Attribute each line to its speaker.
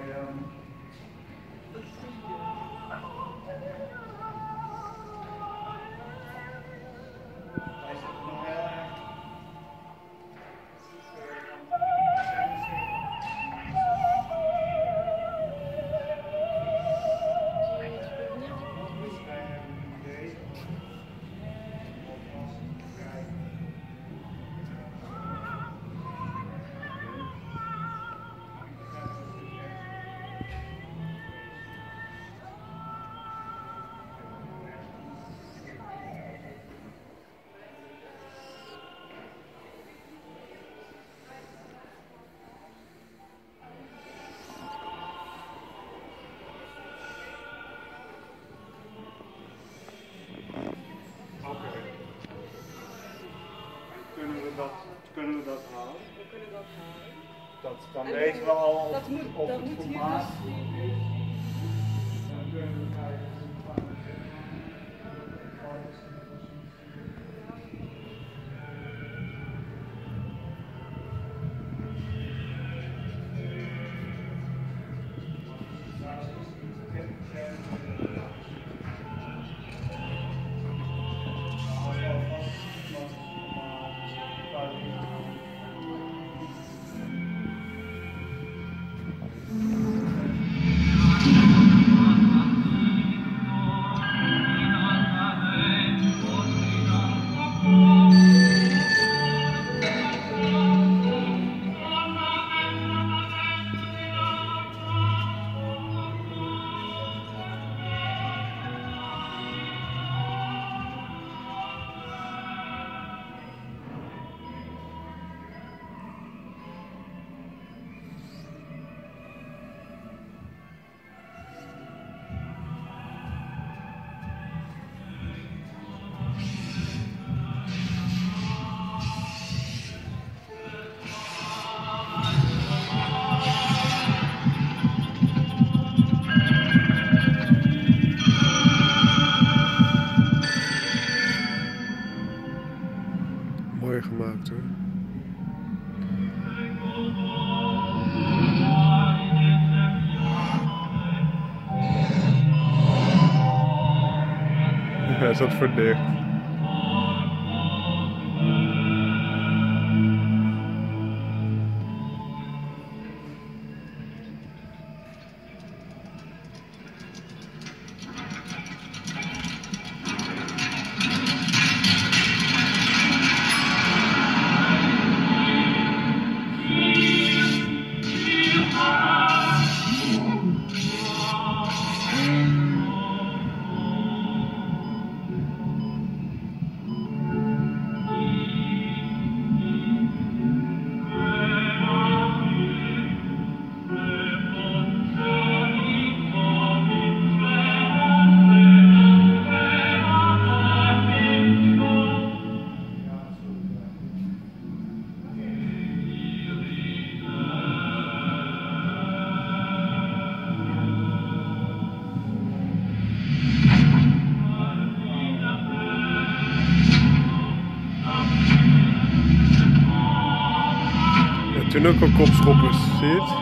Speaker 1: I um, we dat, kunnen we dat halen?
Speaker 2: We kunnen dat halen.
Speaker 1: Dat, dan
Speaker 2: En
Speaker 1: weten we al
Speaker 2: dat moet-
Speaker 1: of
Speaker 2: dat
Speaker 1: het formaat
Speaker 2: dus-
Speaker 1: is.
Speaker 3: Gemaakt hoor. Hij zat toen ook al kopschoppers, zie je?